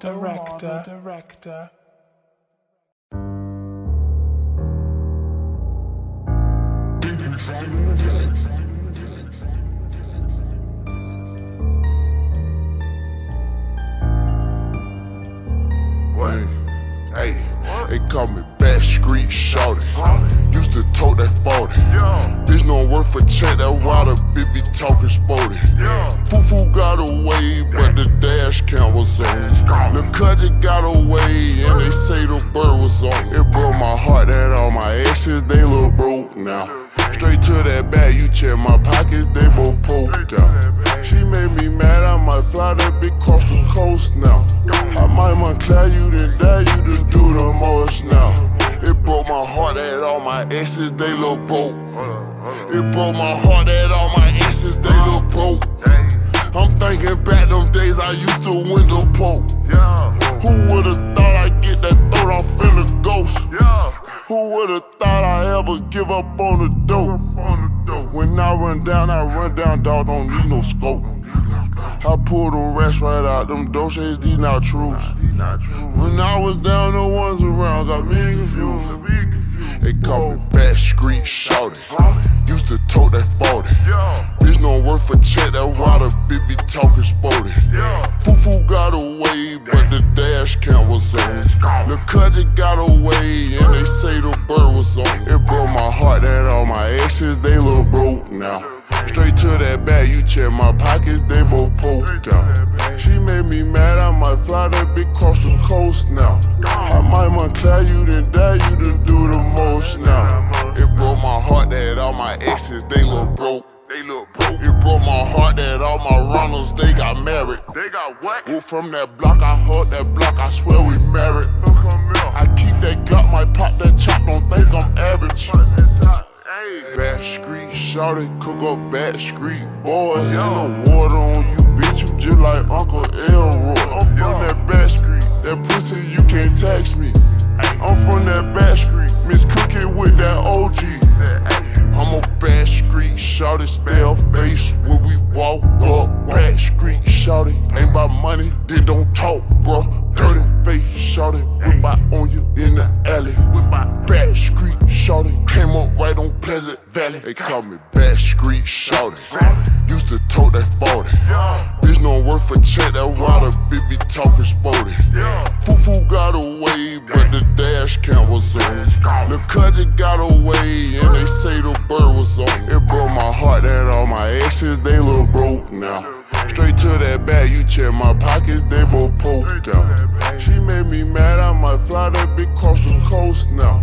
director, director. Wait, hey, they call me Backstreet Shawty. Used to tote that 40. Bitch no work for check, that water bitch be talking sporty. Foo got away, but the cam was on. The cousin got away, and they say the bird was on. It broke my heart that all my exes, they look broke now. Straight to that bag, you check my pockets, they both poked out. She made me mad, I might fly that big cross the coast now. I might Montclair you, then dare you to do the most now. It broke my heart that all my exes, they look broke. It broke my heart that all my exes, they look broke. I'm thinking back them days I used to window poke. Who would've thought I'd get that throat off in the ghost? Who would've thought I ever give up on the dope? When I run down, I run down, dog, don't need no scope. I pull the rest right out, them doshas, these not truths. When I was down, the one's around, got me confused. They call me Backstreet Shawty. But the dash was on. The cousin got away, and they say the bird was on. It broke my heart that all my exes, they look broke now. Straight to that bag, you check my pockets, they both poked all my runners, they got married. They got what? Well, from that block, I heard that block, I swear we married. I keep that Glock, might pop that chop, don't think I'm average. Back street, shout it, cook up back street, boy. Ain't no water on you, bitch. You just like Uncle Elroy. I'm from that back street, that pussy you can't tax me. I'm from that back street, Miss Cookie with that OG. I'm a back street, shout it, stale face walk up. Back street, shout it, ain't about money, then don't talk, bro. Dirty face, shout it, whip out on you in the alley. With my back street, shout it, came up right on Pleasant Valley. They call me back street, shout it. Used to tote that 40. Bitch no work for check, that water bitch be talking sporty. Foo Foo got away, but the dash count was on. The cousin got away, you check my pockets, they both poked out. She made me mad, I might fly that big cross the coast now.